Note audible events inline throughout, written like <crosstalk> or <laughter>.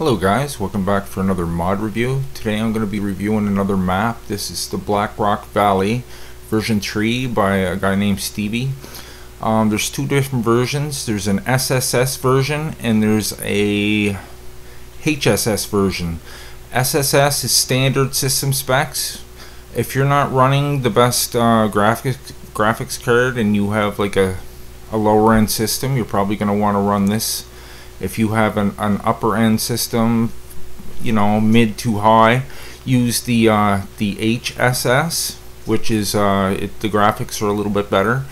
Hello guys, welcome back for another mod review. Today I'm going to be reviewing another map. This is the Black Rock Valley version 3 by a guy named Stevie. Um, there's two different versions. There's an SSS version and there's a HSS version. SSS is standard system specs. If you're not running the best uh, graphics graphics card and you have like a, a lower end system, you're probably going to want to run this if you have an, an upper end system, you know, mid to high, use the uh, the HSS, which is uh, it, the graphics are a little bit better.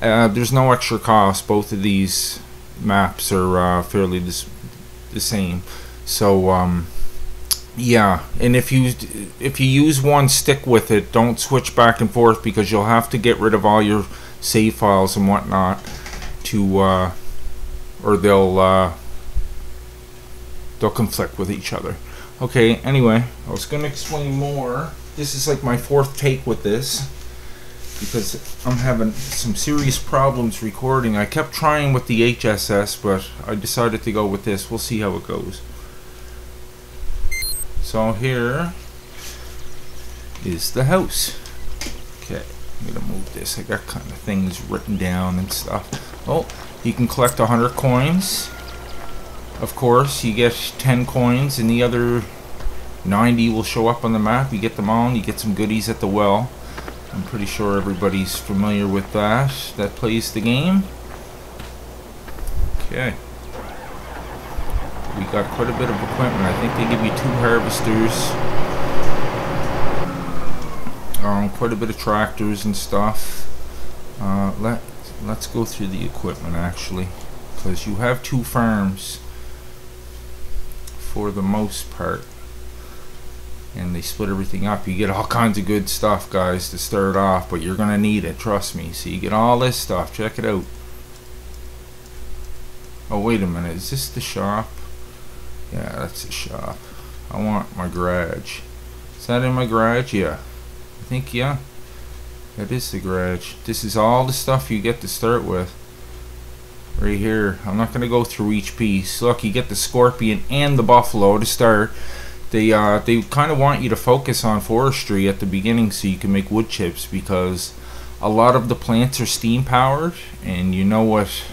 Uh, there's no extra cost. Both of these maps are uh, fairly this, the same. So um, yeah, and if you if you use one, stick with it. Don't switch back and forth because you'll have to get rid of all your save files and whatnot to uh, or they'll uh, they'll conflict with each other. Okay, anyway, I was going to explain more. This is like my fourth take with this because I'm having some serious problems recording. I kept trying with the HSS, but I decided to go with this. We'll see how it goes. So here is the house. Okay, I'm going to move this. I got kind of things written down and stuff. Oh, you can collect 100 coins of course, you get 10 coins and the other 90 will show up on the map. You get them all and you get some goodies at the well. I'm pretty sure everybody's familiar with that that plays the game. Okay. We got quite a bit of equipment. I think they give you two harvesters. Um, quite a bit of tractors and stuff. Uh, let, let's go through the equipment actually. Because you have two farms for the most part. And they split everything up. You get all <laughs> kinds of good stuff, guys, to start off, but you're going to need it, trust me. So you get all this stuff. Check it out. Oh, wait a minute. Is this the shop? Yeah, that's the shop. I want my garage. Is that in my garage? Yeah. I think, yeah. That is the garage. This is all the stuff you get to start with right here. I'm not going to go through each piece. Look, you get the scorpion and the buffalo to start. They uh, they kind of want you to focus on forestry at the beginning so you can make wood chips because a lot of the plants are steam powered and you know what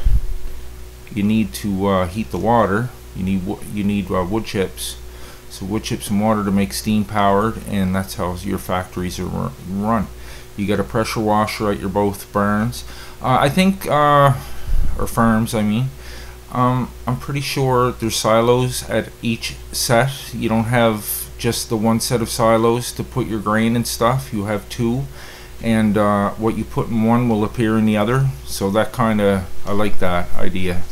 you need to uh, heat the water. You need you need uh, wood chips. So wood chips and water to make steam powered and that's how your factories are run. You got a pressure washer at your both barns. Uh, I think uh, or farms I mean. Um, I'm pretty sure there's silos at each set. You don't have just the one set of silos to put your grain and stuff. You have two and uh, what you put in one will appear in the other. So that kinda I like that idea.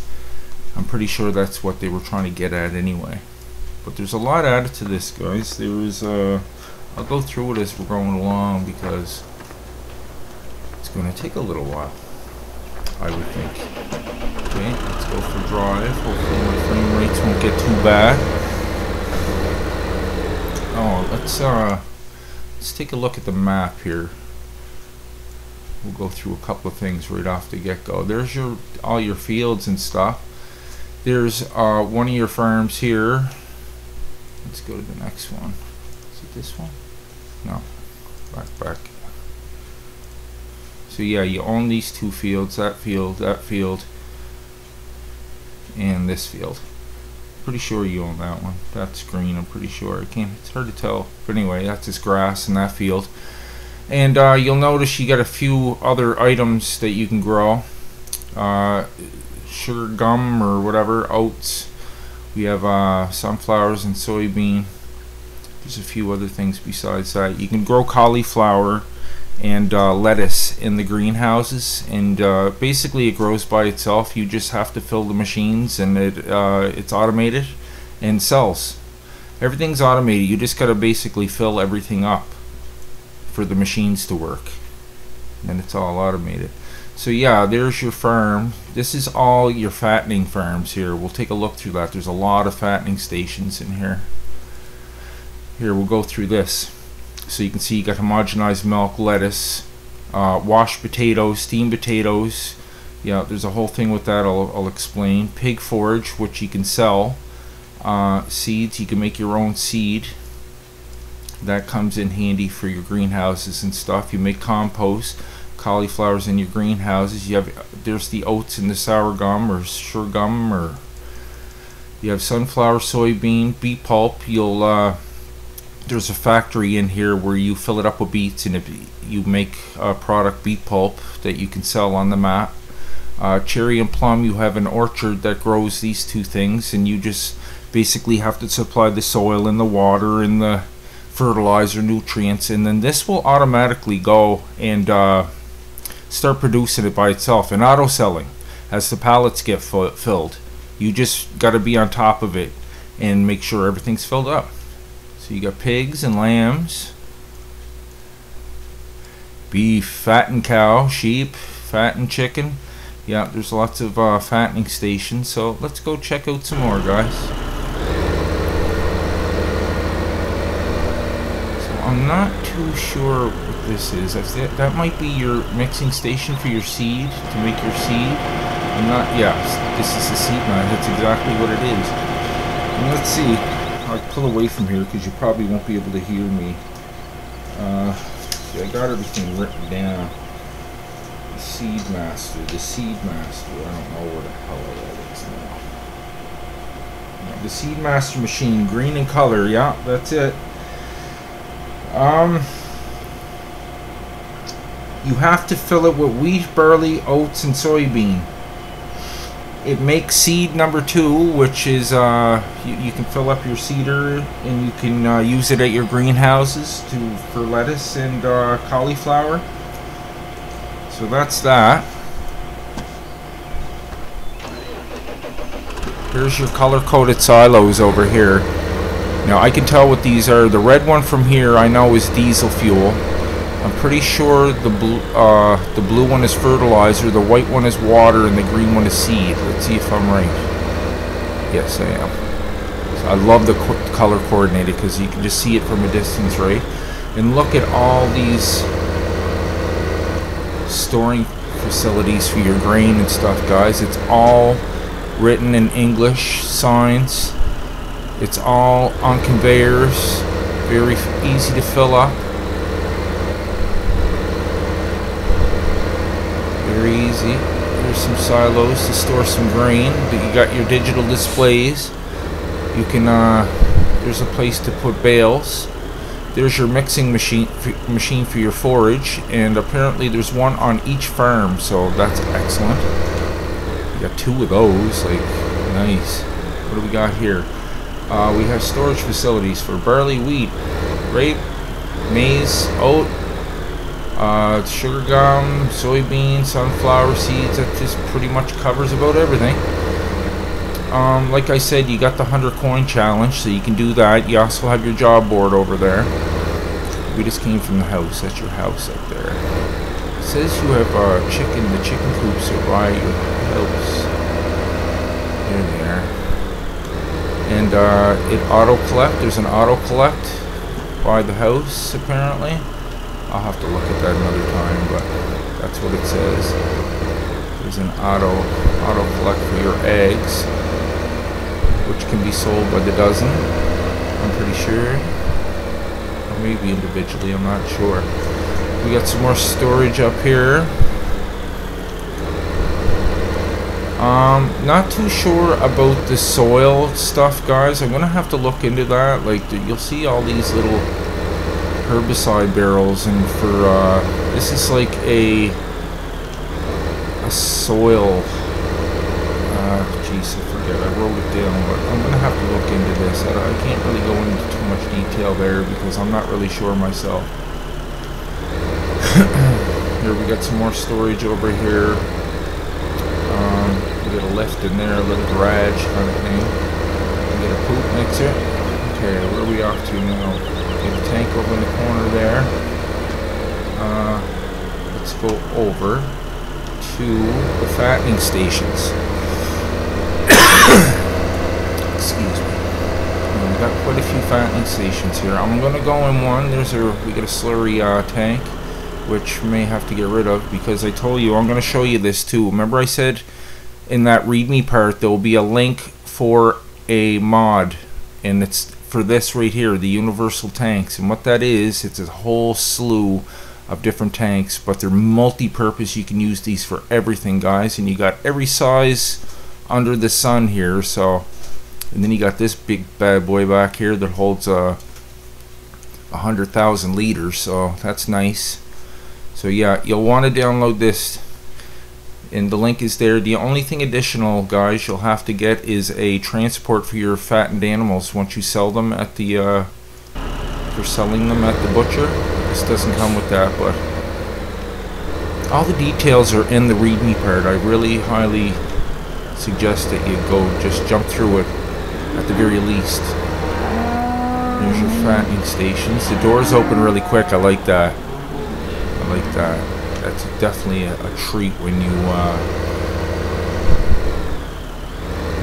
I'm pretty sure that's what they were trying to get at anyway. But there's a lot added to this guys. There is uh, I'll go through it as we're going along because it's going to take a little while I would think. Okay, let's go for drive. Hopefully my frame rates won't get too bad. Oh, let's uh, let's take a look at the map here. We'll go through a couple of things right off the get-go. There's your all your fields and stuff. There's uh, one of your farms here. Let's go to the next one. Is it this one? No. Back, back. So yeah, you own these two fields, that field, that field, and this field. Pretty sure you own that one. That's green, I'm pretty sure. I can't, it's hard to tell. But anyway, that's this grass in that field. And uh, you'll notice you got a few other items that you can grow. Uh, sugar gum or whatever, oats. We have uh, sunflowers and soybean. There's a few other things besides that. You can grow cauliflower and uh, lettuce in the greenhouses and uh, basically it grows by itself. You just have to fill the machines and it uh, it's automated and sells. Everything's automated. You just gotta basically fill everything up for the machines to work and it's all automated. So yeah there's your farm. This is all your fattening farms here. We'll take a look through that. There's a lot of fattening stations in here. Here we'll go through this so you can see you got homogenized milk, lettuce, uh, washed potatoes, steamed potatoes. Yeah, there's a whole thing with that I'll, I'll explain. Pig forage, which you can sell. uh, seeds. You can make your own seed. That comes in handy for your greenhouses and stuff. You make compost, cauliflowers in your greenhouses. You have there's the oats and the sorghum or sorghum or you have sunflower, soybean, beet pulp. You'll uh, there's a factory in here where you fill it up with beets and you make a product beet pulp that you can sell on the map. Uh, cherry and plum, you have an orchard that grows these two things, and you just basically have to supply the soil and the water and the fertilizer, nutrients, and then this will automatically go and uh, start producing it by itself and auto selling as the pallets get filled. You just got to be on top of it and make sure everything's filled up. So you got pigs and lambs, beef, fattened cow, sheep, fattened chicken. Yeah, there's lots of uh, fattening stations. So let's go check out some more, guys. So I'm not too sure what this is. That, that might be your mixing station for your seed, to make your seed. I'm not, yeah, this is the seed mat. That's exactly what it is. And let's see. Pull away from here because you probably won't be able to hear me. Uh, see, I got everything written down. The Seed Master, the Seed Master. I don't know where the hell that is now. The Seed Master machine, green in color. Yeah, that's it. Um, you have to fill it with wheat, barley, oats, and soybean it makes seed number two, which is uh, you, you, can fill up your seeder and you can uh, use it at your greenhouses to for lettuce and uh, cauliflower. So that's that. Here's your color-coded silos over here. Now I can tell what these are. The red one from here I know is diesel fuel. I'm pretty sure the blue, uh, the blue one is fertilizer, the white one is water, and the green one is seed. Let's see if I'm right. Yes, I am. So I love the co color coordinated because you can just see it from a distance, right? And look at all these storing facilities for your grain and stuff, guys. It's all written in English signs. It's all on conveyors, very easy to fill up. Easy. There's some silos to store some grain. but You got your digital displays. You can, uh, there's a place to put bales. There's your mixing machine machine for your forage, and apparently there's one on each farm, so that's excellent. You got two of those, like, nice. What do we got here? Uh, we have storage facilities for barley, wheat, rape, maize, oat, uh, sugar gum, soybean, sunflower seeds. That just pretty much covers about everything. Um, like I said, you got the 100 coin challenge, so you can do that. You also have your job board over there. We just came from the house. That's your house up there. It says you have uh, chicken. The chicken coops are by your house. There they are. And uh, it auto collect. There's an auto collect by the house apparently. I'll have to look at that another time, but that's what it says. There's an auto auto collect for your eggs, which can be sold by the dozen. I'm pretty sure, or maybe individually. I'm not sure. We got some more storage up here. Um, not too sure about the soil stuff, guys. I'm gonna have to look into that. Like, you'll see all these little herbicide barrels and for uh, this is like a a soil. Uh, jeez I forget. I wrote it down but I'm gonna have to look into this. I, I can't really go into too much detail there because I'm not really sure myself. <coughs> Here we got some more storage over here. Um, we got a lift in there a little garage kind of thing. We got a poop mixer. Okay where are we off to now Get tank over in the corner there. Uh, let's go over to the fattening stations. <coughs> Excuse me. we've got quite a few fattening stations here. I'm gonna go in one. There's a we got a slurry uh, tank, which may have to get rid of because I told you I'm gonna show you this too. Remember I said in that README part there will be a link for a mod, and it's for this right here, the universal tanks. And what that is, it's a whole slew of different tanks, but they're multi-purpose. You can use these for everything, guys. And you got every size under the sun here. So, and then you got this big bad boy back here that holds uh, a hundred thousand liters. So that's nice. So yeah, you'll want to download this and the link is there. The only thing additional, guys, you'll have to get is a transport for your fattened animals once you sell them at the, uh, for selling them at the butcher. This doesn't come with that, but all the details are in the readme part. I really highly suggest that you go just jump through it at the very least. There's your fattening stations. The doors open really quick. I like that. I like that that's definitely a, a treat when you uh,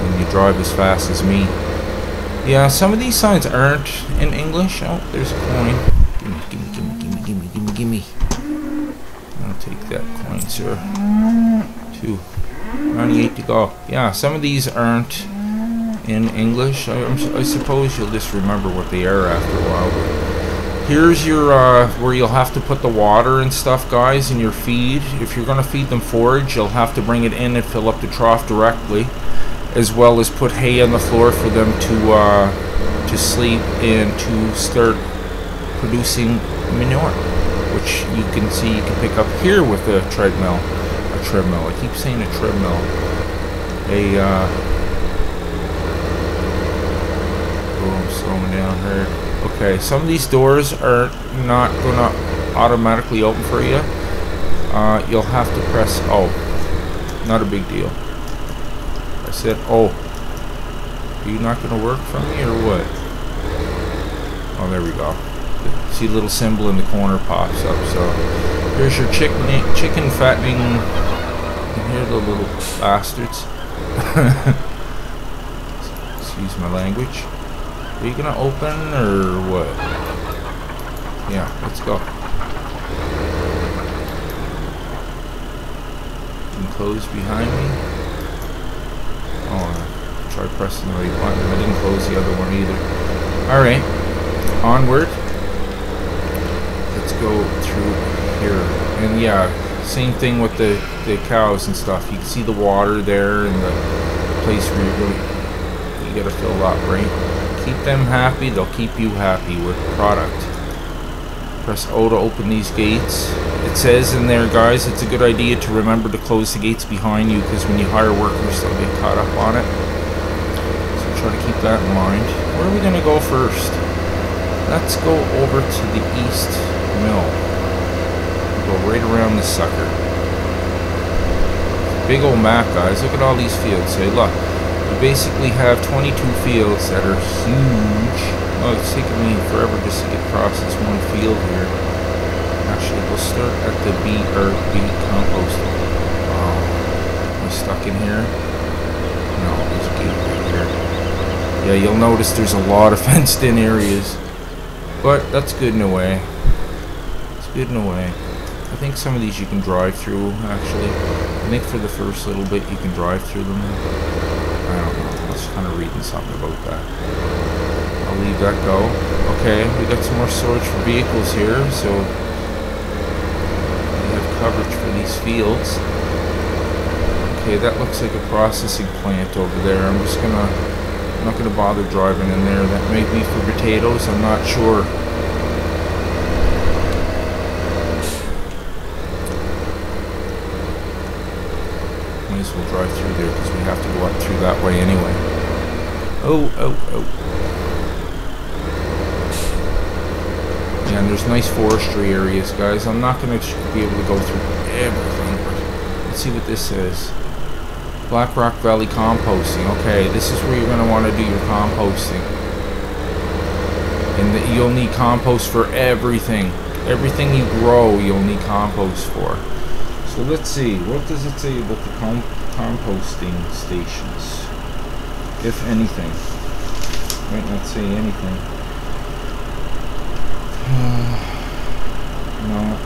when you drive as fast as me. Yeah, some of these signs aren't in English. Oh, there's a coin. Gimme, gimme, gimme, gimme, gimme, gimme, gimme. I'll take that coin, sir. Two. 98 to go. Yeah, some of these aren't in English. I, I suppose you'll just remember what they are after a while. Here's your uh, where you'll have to put the water and stuff, guys, in your feed. If you're going to feed them forage, you'll have to bring it in and fill up the trough directly, as well as put hay on the floor for them to uh, to sleep and to start producing manure, which you can see you can pick up here with a treadmill. A treadmill. I keep saying a treadmill. A uh, oh, I'm slowing down here. Okay, some of these doors are not going to automatically open for you. Uh, you'll have to press O. Not a big deal. I said O. Are you not going to work for me or what? Oh, there we go. See a little symbol in the corner pops up. So here's your chicken chicken fattening. Here the little bastards. <laughs> Excuse my language. Are you gonna open or what? Yeah, let's go. And close behind me. Oh, try pressing the right button. I didn't close the other one either. Alright, onward. Let's go through here. And yeah, same thing with the, the cows and stuff. You can see the water there and the place where you're going. You gotta fill that right keep them happy, they'll keep you happy with product. Press O to open these gates. It says in there, guys, it's a good idea to remember to close the gates behind you because when you hire workers, they'll get caught up on it. So try to keep that in mind. Where are we going to go first? Let's go over to the east mill. Go right around the sucker. Big old map, guys. Look at all these fields. Hey, look. We basically have 22 fields that are huge. Oh, it's taking me forever just to get across this one field here. Actually, we'll start at the B or B compost. Oh, am I stuck in here? No, there's a gate right here. Yeah, you'll notice there's a lot of <laughs> fenced in areas. But that's good in a way. It's good in a way. I think some of these you can drive through, actually. I think for the first little bit you can drive through them. Was kind of reading something about that. I'll leave that go. Okay, we got some more storage for vehicles here, so we have coverage for these fields. Okay, that looks like a processing plant over there. I'm just gonna, I'm not gonna bother driving in there. That may be for potatoes. I'm not sure. We'll drive through there because we have to go up through that way anyway. Oh, oh, oh. Yeah, and there's nice forestry areas, guys. I'm not going to be able to go through everything, let's see what this says. Black Rock Valley composting. Okay, this is where you're going to want to do your composting. And the, you'll need compost for everything. Everything you grow, you'll need compost for. So let's see, what does it say about the com composting stations? If anything. Might not say anything. <sighs> no,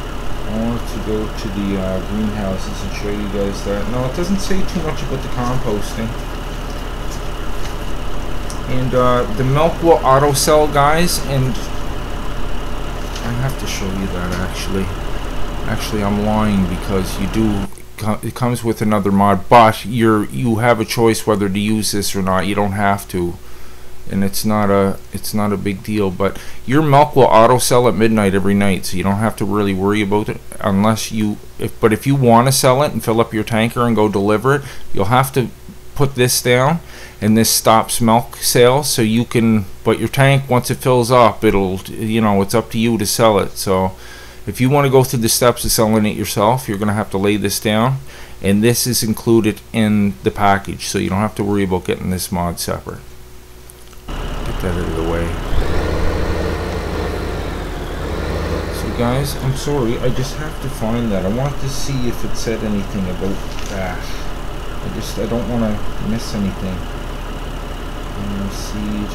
I wanted to go to the uh, greenhouses and show you guys that. No, it doesn't say too much about the composting. And uh, the milk will auto sell, guys, and I have to show you that actually. Actually, I'm lying because you do. It comes with another mod, but you're you have a choice whether to use this or not. You don't have to, and it's not a it's not a big deal. But your milk will auto sell at midnight every night, so you don't have to really worry about it unless you. If but if you want to sell it and fill up your tanker and go deliver it, you'll have to put this down and this stops milk sales so you can but your tank once it fills up it'll you know it's up to you to sell it so if you want to go through the steps of selling it yourself you're going to have to lay this down and this is included in the package so you don't have to worry about getting this mod separate get that out of the way so guys I'm sorry I just have to find that I want to see if it said anything about that I just I don't want to miss anything. Uh, seed.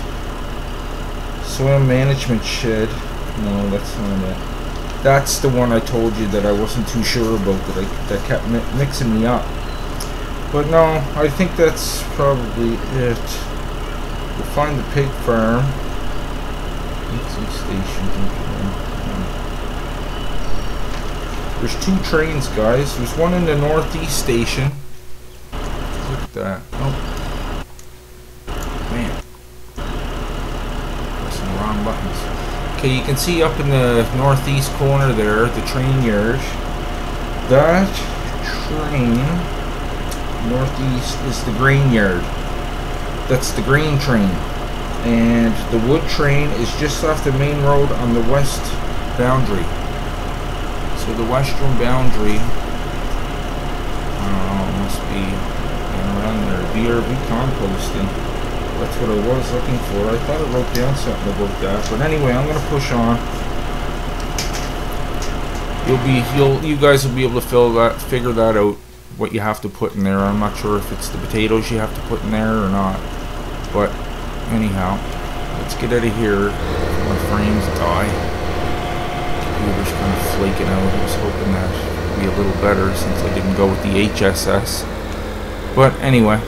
Soil management shed. No, that's not it. That's the one I told you that I wasn't too sure about that I that kept mi mixing me up. But no, I think that's probably it. We'll find the pig farm. Station. There's two trains, guys. There's one in the northeast station Look at that. Oh. Man. Pressing the wrong buttons. Okay, you can see up in the northeast corner there, the train yard. That train, northeast, is the grain yard. That's the grain train. And the wood train is just off the main road on the west boundary. So the western boundary, uh, must be around there. BRV composting. That's what I was looking for. I thought I wrote down something about that. But anyway, I'm going to push on. You'll be, you'll, you guys will be able to fill that, figure that out, what you have to put in there. I'm not sure if it's the potatoes you have to put in there or not. But anyhow, let's get out of here. My frames die. Computer's kind of flaking out. I was hoping that would be a little better since I didn't go with the HSS. But anyway,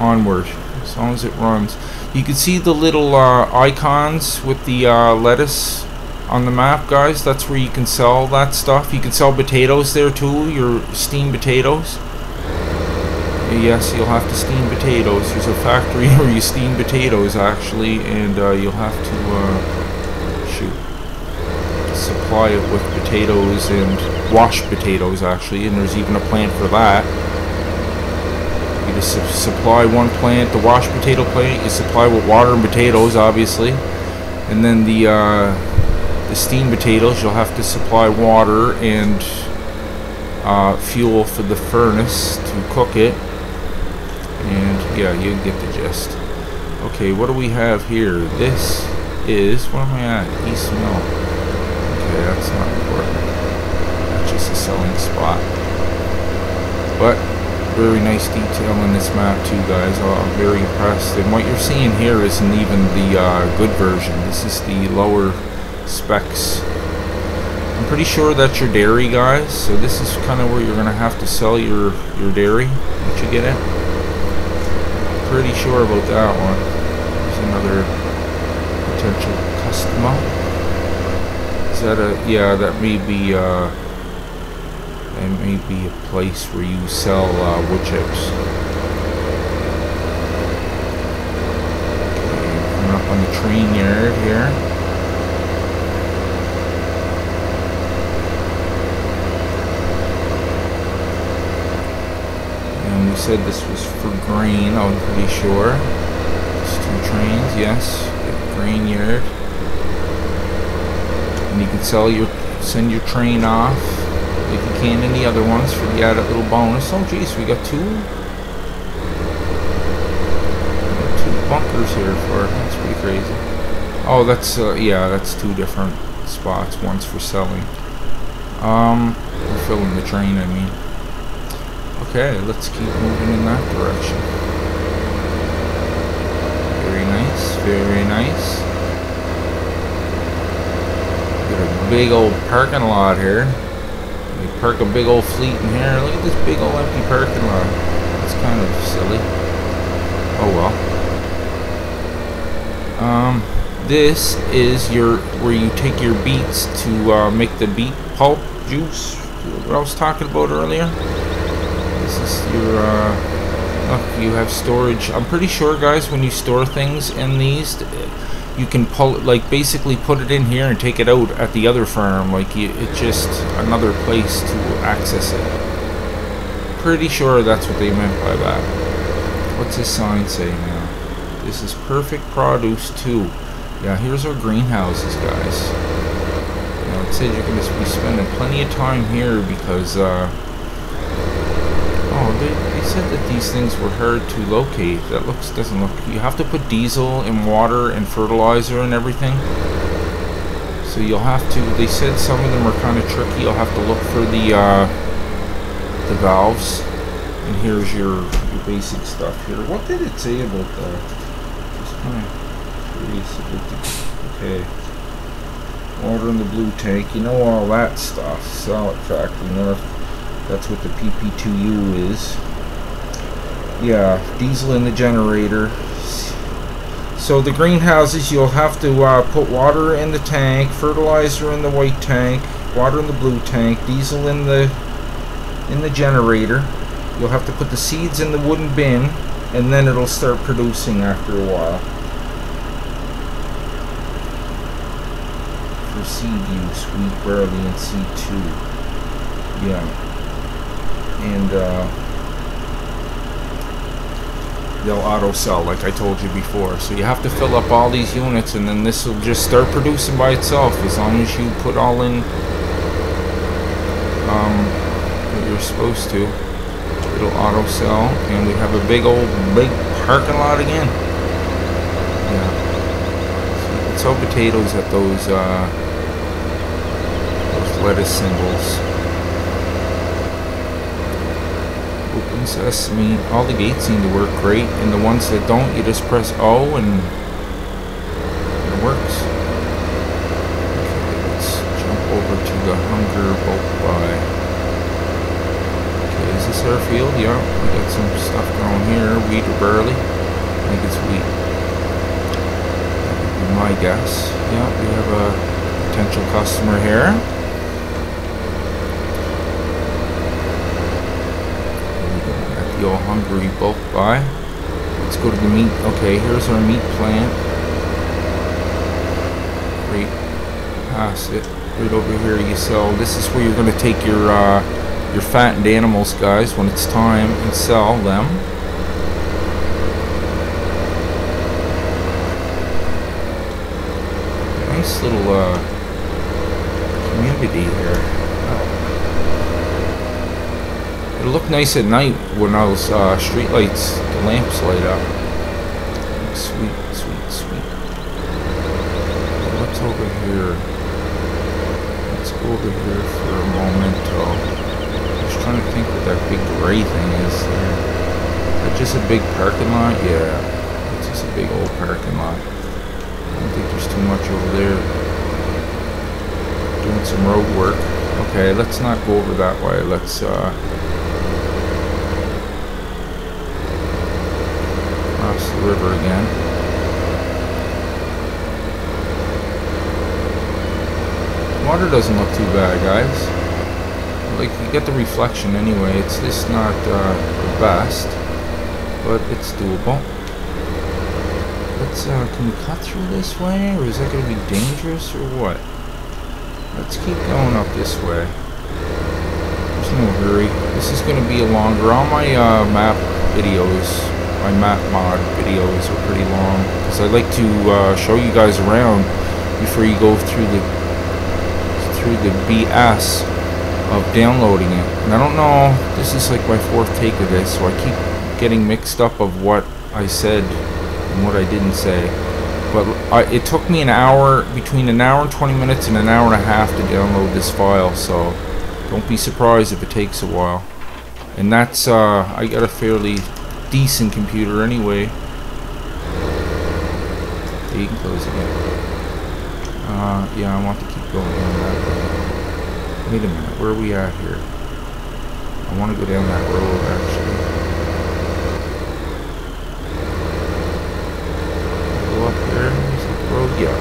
onward. As long as it runs. You can see the little uh, icons with the uh, lettuce on the map, guys. That's where you can sell that stuff. You can sell potatoes there too, your steamed potatoes. Yes, you'll have to steam potatoes. There's a factory <laughs> where you steam potatoes, actually, and uh, you'll have to, uh, shoot, supply it with potatoes and washed potatoes, actually, and there's even a plant for that. You su supply one plant, the washed potato plant, you supply with water and potatoes, obviously. And then the, uh, the steamed potatoes, you'll have to supply water and uh, fuel for the furnace to cook it. And yeah, you get the gist. Okay, what do we have here? This is, where am I at? East Mill. Okay, that's not important. That's just a selling spot. But very nice detail in this map too guys. I'm very impressed. And what you're seeing here isn't even the uh, good version. This is the lower specs. I'm pretty sure that's your dairy guys. So this is kind of where you're gonna have to sell your your dairy. Once you get it? Pretty sure about that one. There's another potential customer. Is that a yeah that may be uh there may be a place where you sell uh, wood chips. Okay, coming up on the train yard here. And we said this was for grain, I'm pretty sure. It's two trains, yes. Grain yard. And you can sell your, send your train off like you can any other ones for the added little bonus. Oh jeez, we got two two bunkers here for that's pretty crazy. Oh that's uh, yeah, that's two different spots. One's for selling. Um filling the train I mean. Okay, let's keep moving in that direction. Very nice, very nice. Got a big old parking lot here. We park a big old fleet in here. Look at this big old empty parking lot. It's kind of silly. Oh well. Um, This is your where you take your beets to uh, make the beet pulp juice. What I was talking about earlier. This is your. Uh, you have storage. I'm pretty sure, guys, when you store things in these, you can pull like basically put it in here and take it out at the other farm. Like you, it's just another place to access it. Pretty sure that's what they meant by that. What's this sign say now? This is perfect produce too. Yeah, here's our greenhouses, guys. Now it says you're going to be spending plenty of time here because, uh, said that these things were hard to locate. That looks doesn't look. You have to put diesel and water and fertilizer and everything. So you'll have to. They said some of them are kind of tricky. You'll have to look for the uh, the valves. And here's your your basic stuff here. What did it say about that? Just kind of Okay. Water in the blue tank. You know all that stuff. Solid Factory North. That's what the PP2U is. Yeah, diesel in the generator. So the greenhouses, you'll have to uh, put water in the tank, fertilizer in the white tank, water in the blue tank, diesel in the in the generator. You'll have to put the seeds in the wooden bin, and then it'll start producing after a while. For seed use, wheat, barley, and C2. Yeah. And, uh, they'll auto sell like I told you before. So you have to fill up all these units and then this will just start producing by itself as long as you put all in um, what you're supposed to. It'll auto sell and we have a big old big parking lot again. Yeah. So sell potatoes at those uh, those lettuce symbols open sesame all the gates seem to work great and the ones that don't you just press O and it works. Okay let's jump over to the hunger bulk by. okay is this our field? Yeah we got some stuff growing here wheat or barley. I think it's wheat. That would be my guess. Yeah we have a potential customer here Yo hungry bulk buy. Let's go to the meat. Okay, here's our meat plant. Right past it. Right over here you sell. This is where you're going to take your uh, your fattened animals, guys, when it's time, and sell them. Nice little uh, community here. It looked nice at night when all those uh, street lights, the lamps light up. Sweet, sweet, sweet. What's over here? Let's go over here for a moment. I'm just trying to think what that big gray thing is there. Is that just a big parking lot? Yeah, it's just a big old parking lot. I don't think there's too much over there. Doing some road work. Okay, let's not go over that way. Let's uh, across the river again. Water doesn't look too bad, guys. Like, you get the reflection anyway. It's just not uh, the best, but it's doable. Let's, uh, can we cut through this way, or is that going to be dangerous, or what? Let's keep going up this way. There's no hurry. This is going to be a longer, all my uh, map videos my map mod videos are pretty long because I like to uh, show you guys around before you go through the through the BS of downloading it. And I don't know, this is like my fourth take of this, so I keep getting mixed up of what I said and what I didn't say. But I, it took me an hour, between an hour and 20 minutes and an hour and a half to download this file, so don't be surprised if it takes a while. And that's, uh, I got a fairly decent computer anyway. You can close again. Uh, yeah, I want to keep going down that. Wait a minute, where are we at here? I want to go down that road, actually. Go up there, is that road? Yeah.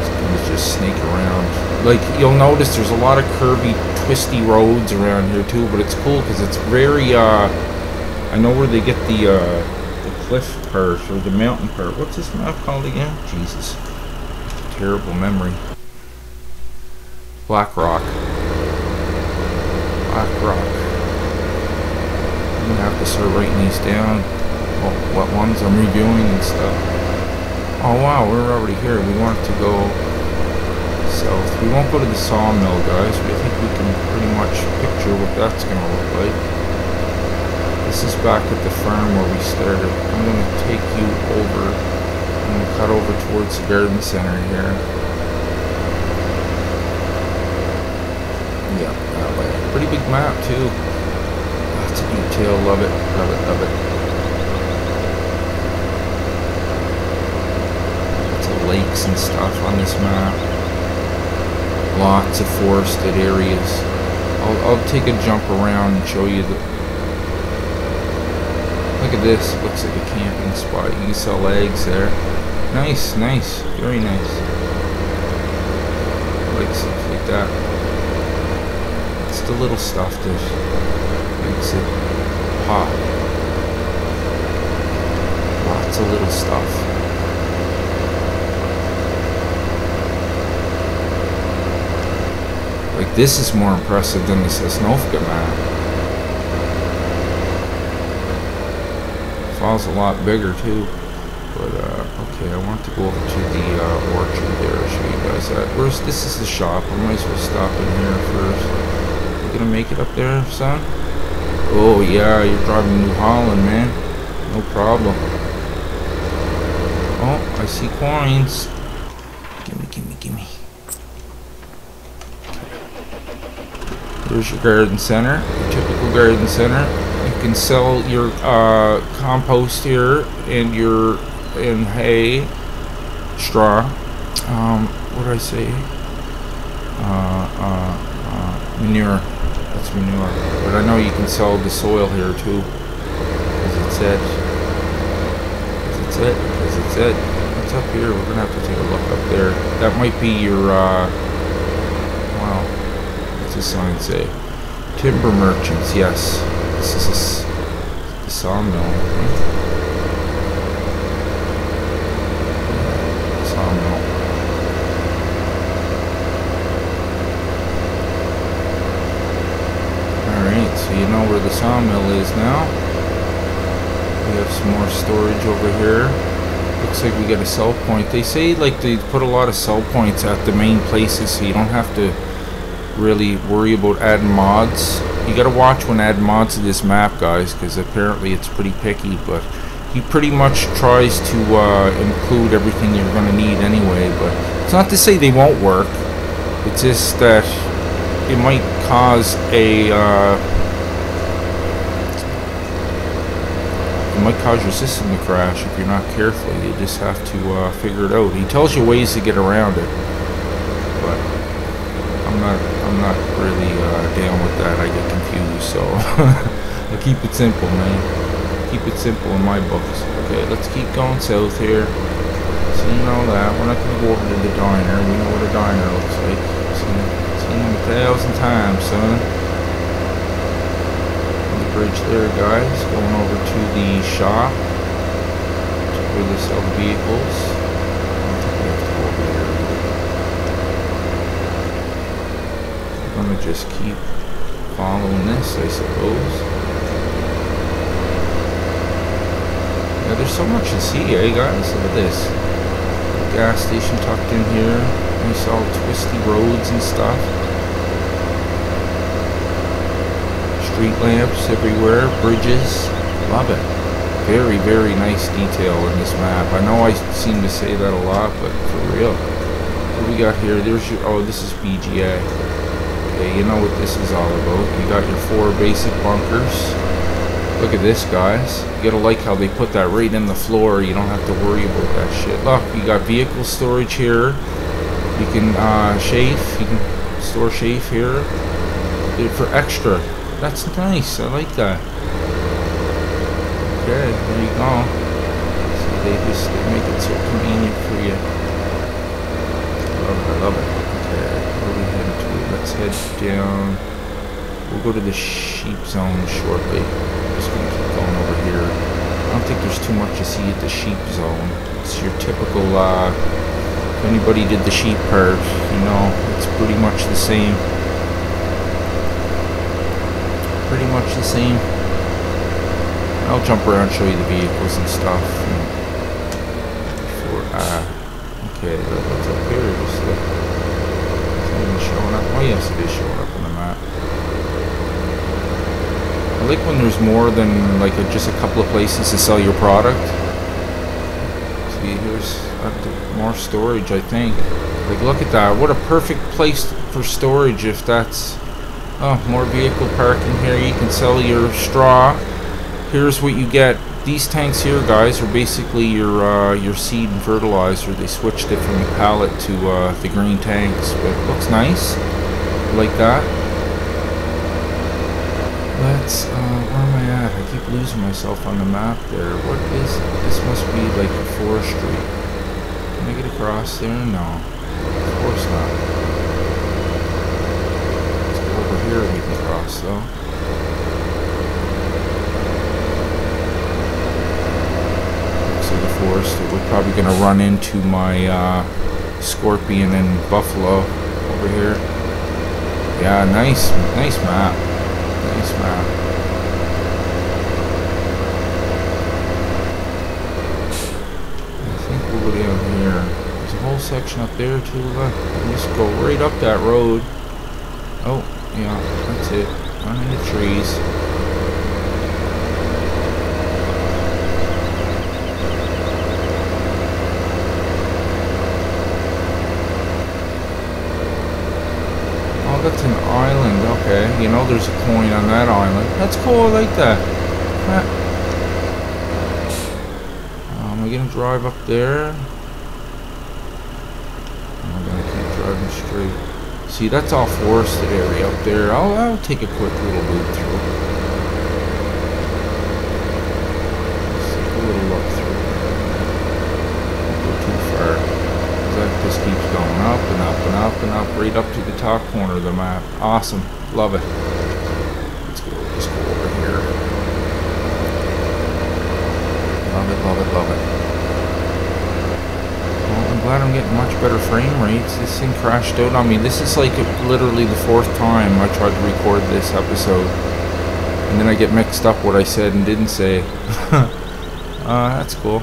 It's gonna just snake around you'll notice there's a lot of curvy, twisty roads around here too, but it's cool because it's very, uh, I know where they get the, uh, the cliff part or the mountain part. What's this map called again? Jesus. Terrible memory. Black Rock. Black Rock. I'm gonna have to start writing these down. What, what ones I'm reviewing and stuff. Oh wow, we're already here. We want to go We won't go to the sawmill, guys. but I think we can pretty much picture what that's going to look like. This is back at the farm where we started. I'm going to take you over. I'm going to cut over towards the garden center here. Yeah, that way. Pretty big map, too. Lots of detail. Love it. Love it. Love it. Lots of lakes and stuff on this map lots of forested areas. I'll, I'll take a jump around and show you the... Look at this, looks like a camping spot. You can sell eggs there. Nice, nice, very nice. I like stuff like that. It's the little stuff that makes it pop. Lots of little stuff. Like this is more impressive than the Sosnovka map. Fall's a lot bigger too. But uh, okay, I want to go over to the uh, orchard there. Show you guys that. Where's this is the shop. I might as well stop in here first. You gonna make it up there, son? Oh yeah, you're driving New Holland, man. No problem. Oh, I see coins. Gimme, gimme, gimme. Your garden center, your typical garden center. You can sell your uh, compost here and your and hay, straw. Um, what did I say? Uh, uh, uh, manure. That's manure. But I know you can sell the soil here too. As it said. As it said. As it said. What's up here? We're gonna have to take a look up there. That might be your. The sign say? Timber merchants, yes. This is a sawmill. Sawmill. Alright, so you know where the sawmill is now. We have some more storage over here. Looks like we got a sell point. They say like they put a lot of sell points at the main places so you don't have to really worry about adding mods. You gotta watch when adding mods to this map, guys, because apparently it's pretty picky, but he pretty much tries to uh, include everything you're gonna need anyway, but it's not to say they won't work. It's just that it might cause a uh, it might cause your system to crash if you're not careful. You just have to uh, figure it out. He tells you ways to get around it, I'm not I'm not really uh, down with that. I get confused, so <laughs> I keep it simple, man. Keep it simple in my books. Okay, let's keep going south here. Seeing all that. We're not to go over to the diner. We know what a diner looks like. Seen, seen them a thousand times, son. On the bridge there, guys. Going over to the shop. to Where they sell the vehicles. gonna just keep following this, I suppose. Yeah, there's so much to see, eh, guys? Look at this. Gas station tucked in here. Nice all twisty roads and stuff. Street lamps everywhere, bridges. Love it. Very, very nice detail in this map. I know I seem to say that a lot, but for real. What we got here? There's your, oh, this is BGA. Okay, you know what this is all about. You got your four basic bunkers. Look at this, guys. You gotta like how they put that right in the floor. You don't have to worry about that shit. Look, you got vehicle storage here. You can uh, chafe. You can store chafe here for extra. That's nice. I like that. Okay, there you go. So they just they make it so convenient for you. I love it. I love it. Okay, where are we heading to? Let's head down. We'll go to the sheep zone shortly. Just gonna keep going over here. I don't think there's too much to see at the sheep zone. It's your typical, uh, if anybody did the sheep herd, you know, it's pretty much the same. Pretty much the same. I'll jump around show you the vehicles and stuff. And for, uh, okay, what's up here? Just the, showing up. Oh yes, it is showing up on the map. I like when there's more than like a, just a couple of places to sell your product. See, here's uh, more storage, I think. Like, look at that. What a perfect place for storage if that's... Oh, more vehicle parking here. You can sell your straw here's what you get. These tanks here, guys, are basically your uh, your seed and fertilizer. They switched it from the pallet to uh, the green tanks, but it looks nice. Like that. Let's, uh, where am I at? I keep losing myself on the map there. What is, this must be like a forestry. Can I get across there? No. Of course not. Let's go over here and we can cross though. Forest. We're probably going to run into my uh, scorpion and buffalo over here. Yeah, nice, nice map. Nice map. I think we'll go down here. There's a whole section up there too. Look, just go right up that road. Oh, yeah, that's it. Run into trees. that's an island. Okay, you know there's a coin on that island. That's cool, I like that. Um, am I gonna drive up there? I'm gonna keep driving straight. See, that's all forested area up there. I'll, I'll take a quick little loop through. Let's take a little look through. Don't go too far that just keeps going up and up and up and up right up to the top corner of the map. Awesome. Love it. Let's go, just go over here. Love it, love it, love it. I'm glad I'm getting much better frame rates. This thing crashed out on me. This is like literally the fourth time I tried to record this episode. And then I get mixed up what I said and didn't say. <laughs> uh, that's cool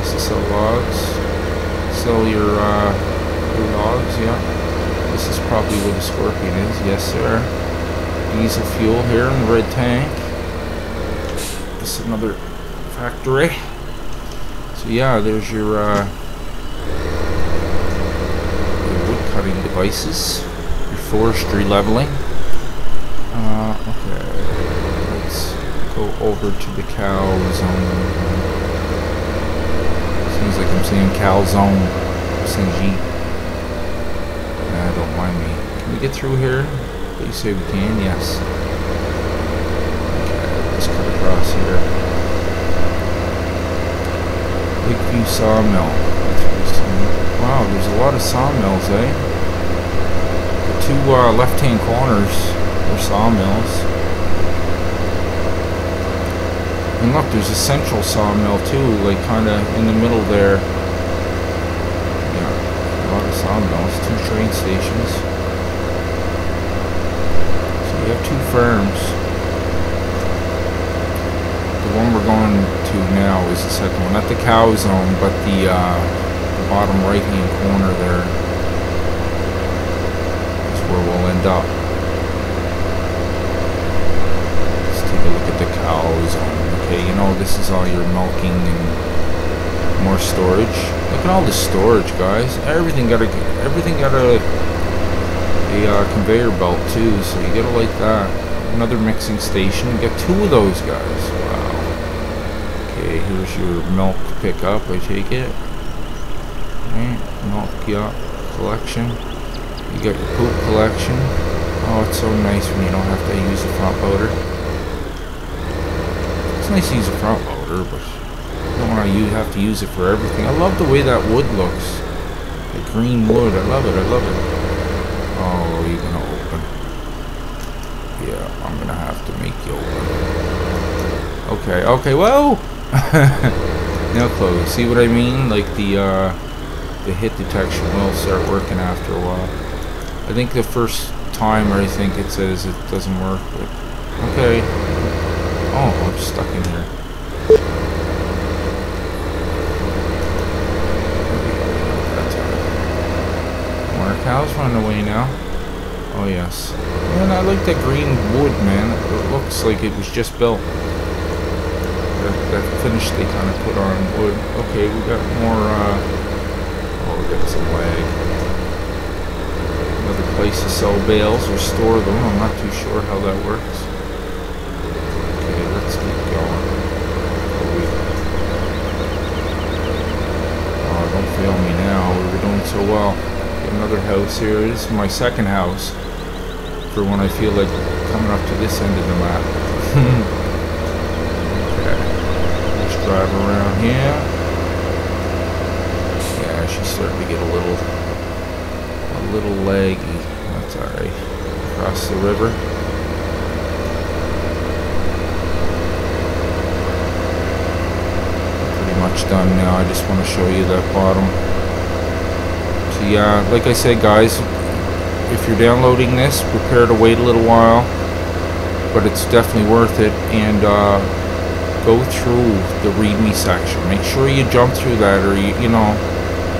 place to sell logs. Sell your, uh, your logs, yeah. This is probably where the Scorpion is, yes sir. Diesel fuel here in the red tank. This is another factory. So yeah, there's your, uh, your wood cutting devices. Your forestry leveling. Uh, okay. Let's go over to the cow zone. Like I'm seeing calzone. I'm seeing G. Nah, don't mind me. Can we get through here? Please say we can. Yes. Okay, let's cut across here. Lakeview Sawmill. Wow, there's a lot of sawmills, eh? The two uh, left-hand corners are sawmills. And look, there's a central sawmill too, like kind of in the middle there. Yeah, a lot of sawmills, two train stations. So we have two firms. The one we're going to now is the second one, not the cow zone, but the, uh, the bottom right hand corner there is where we'll end up. Let's take a look at the cows. okay, you know, this is all your milking and more storage. Look at all the storage, guys. Everything got a, everything got a, a uh, conveyor belt too, so you gotta like that. Another mixing station. You got two of those guys. Wow. Okay, here's your milk pickup. I take it. Right, milk, yeah, collection. You got your poop collection. Oh, it's so nice when you don't have to use the front loader nice to use a front loader, but I don't want to have to use it for everything. I love the way that wood looks. The green wood. I love it. I love it. Oh, you're you gonna open? Yeah, I'm gonna have to make you open. Okay. Okay. Whoa. now close. See what I mean? Like the uh, the hit detection will start working after a while. I think the first time, I think it says it doesn't work, but okay. Oh, I'm stuck in here. More cows running away now. Oh yes. Man, I like that green wood, man. It looks like it was just built. That, that finish they kind of put on wood. Okay, we got more, uh... Oh, we got some lag. Another place to sell bales or store them. I'm not too sure how that works. Let's keep going. Oh, don't fail me now. We were doing so well. Get another house here. This is my second house for when I feel like coming up to this end of the map. <laughs> okay. Let's drive around here. Yeah, she's starting to get a little a little leggy. That's alright. Across the river. Pretty much done now. I just want to show you that bottom. So yeah, like I said guys, if you're downloading this, prepare to wait a little while, but it's definitely worth it. And uh, go through the README section. Make sure you jump through that, or you, you know,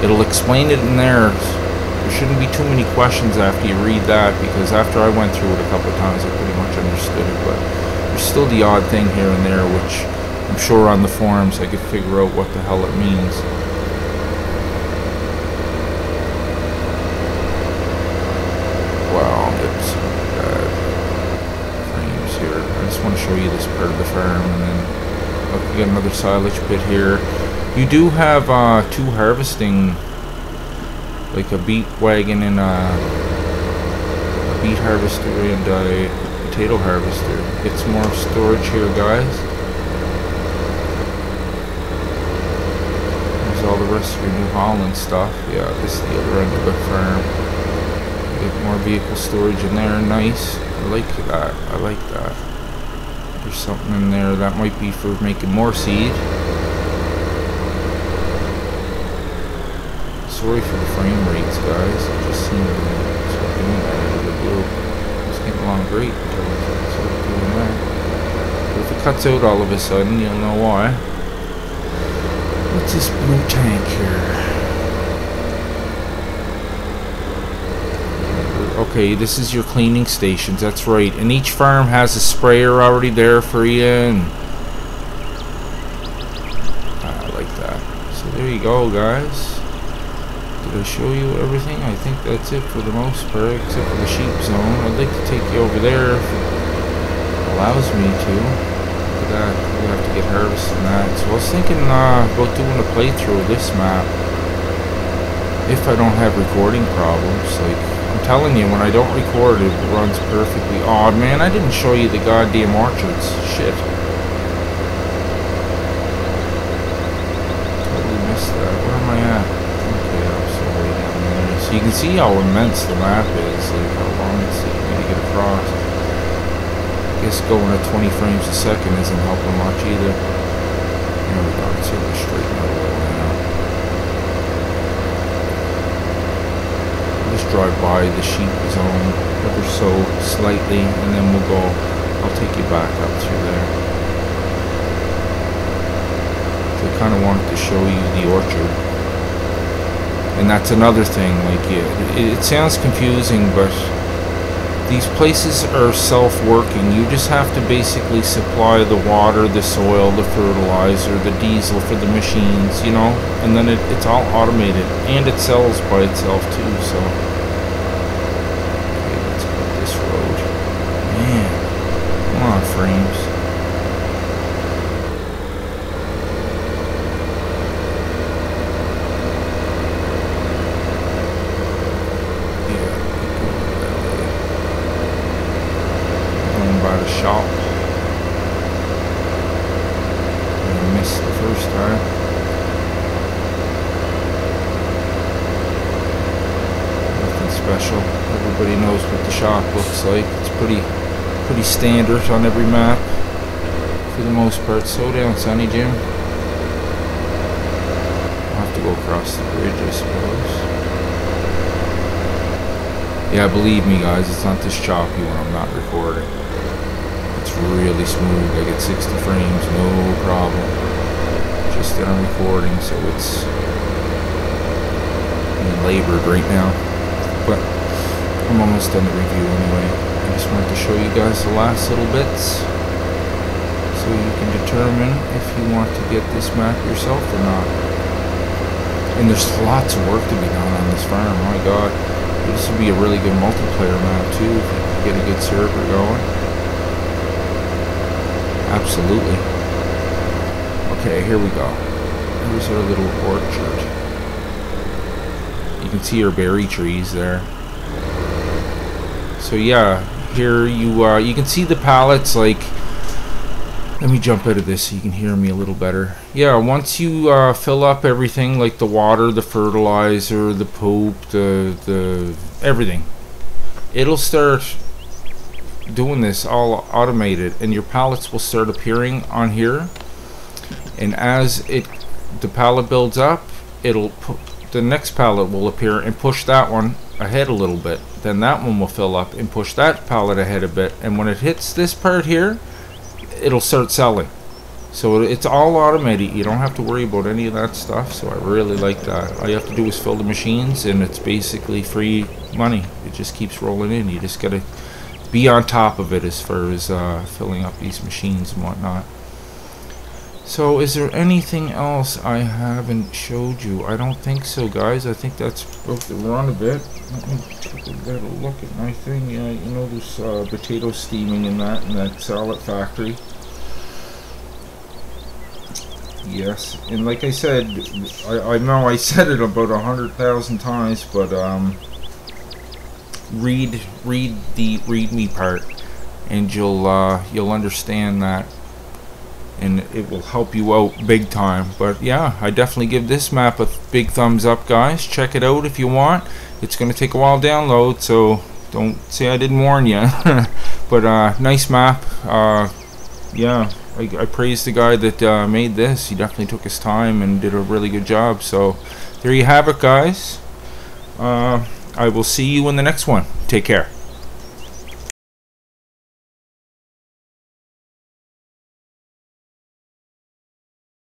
it'll explain it in there. There shouldn't be too many questions after you read that, because after I went through it a couple times, I pretty much understood it. But there's still the odd thing here and there, which I'm sure on the forums I could figure out what the hell it means. Well, it's uh, frames here. I just want to show you this part of the farm and then look, we got another silage pit here you do have uh, two harvesting like a beet wagon and a, a beet harvester and a potato harvester get some more storage here guys rest of your New Holland stuff yeah this is the other end of the farm get more vehicle storage in there nice I like that I like that there's something in there that might be for making more seed. Sorry for the frame rates, guys. Just seemed to start doing that out of the blue. It's getting along great until it started doing that. But if it cuts out all of a sudden, you'll know why. What's this blue tank here? Okay, this is your cleaning stations, that's right. And each farm has a sprayer already there for you. And ah, I like that. So there you go, guys. Did I show you everything? I think that's it for the most part, except for the sheep zone. I'd like to take you over there if it allows me to. That. We have to get harvesting that. So I was thinking uh, about doing a playthrough of this map. If I don't have recording problems, like I'm telling you, when I don't record, it runs perfectly. Oh man, I didn't show you the goddamn orchards. Shit. Totally missed that. Where am I at? Okay, I'm so way down there. So you can see how immense the map is, like how long it's taking me to get across. Guess going at 20 frames a second isn't helping much either. There we go, it's hitting straight middle now. just drive by the sheep zone ever so slightly and then we'll go I'll take you back up through there so I kind of wanted to show you the orchard and that's another thing like yeah, it, it sounds confusing but these places are self-working. You just have to basically supply the water the soil the fertilizer the diesel for the machines you know? And then it, it's all automated. And it sells by itself too so. Okay let's go this road. Man come on frames by the shop. I missed the first time. everybody knows what the shop looks like. It's pretty pretty standard on every map for the most part. Slow down, Sunny Jim. I'll have to go across the bridge, I suppose. Yeah, believe me guys, it's not this choppy when I'm not recording. It's really smooth. I get 60 frames, no problem. Just that I'm recording, so it's labored right now. But I'm almost done the review anyway. Just wanted to show you guys the last little bits so you can determine if you want to get this map yourself or not. And there's lots of work to be done on this farm, my god. This would be a really good multiplayer map too if you could get a good server going. Absolutely. Okay, here we go. Here's our little orchard. You can see our berry trees there. So yeah, here you uh, you can see the pallets like let me jump out of this so you can hear me a little better. Yeah, once you uh, fill up everything like the water, the fertilizer, the poop, the the everything, it'll start doing this all automated and your pallets will start appearing on here and as it the pallet builds up it'll put the next pallet will appear and push that one ahead a little bit then that one will fill up and push that pallet ahead a bit. And when it hits this part here it'll start selling. So it's all automated. You don't have to worry about any of that stuff. So I really like that. All you have to do is fill the machines and it's basically free money. It just keeps rolling in. You just gotta be on top of it as far as uh, filling up these machines and whatnot. So is there anything else I haven't showed you? I don't think so guys. I think that's about the run of it. Let me take a better look at my thing. Yeah, you know there's uh, potato steaming in that in that salad factory. Yes, and like I said, I, I know I <laughs> said it about a hundred thousand times, but um, read read the read me part and you'll uh, you'll understand that and it will help you out big time. But yeah I definitely give this map a big thumbs up guys. Check it out if you want. It's gonna take a while to download so don't say I didn't warn you <laughs> but uh, nice map. Uh, yeah I, I, praise the guy that uh, made this. He definitely took his time and did a really good job. So there you have it guys. Uh, I will see you in the next one. Take care.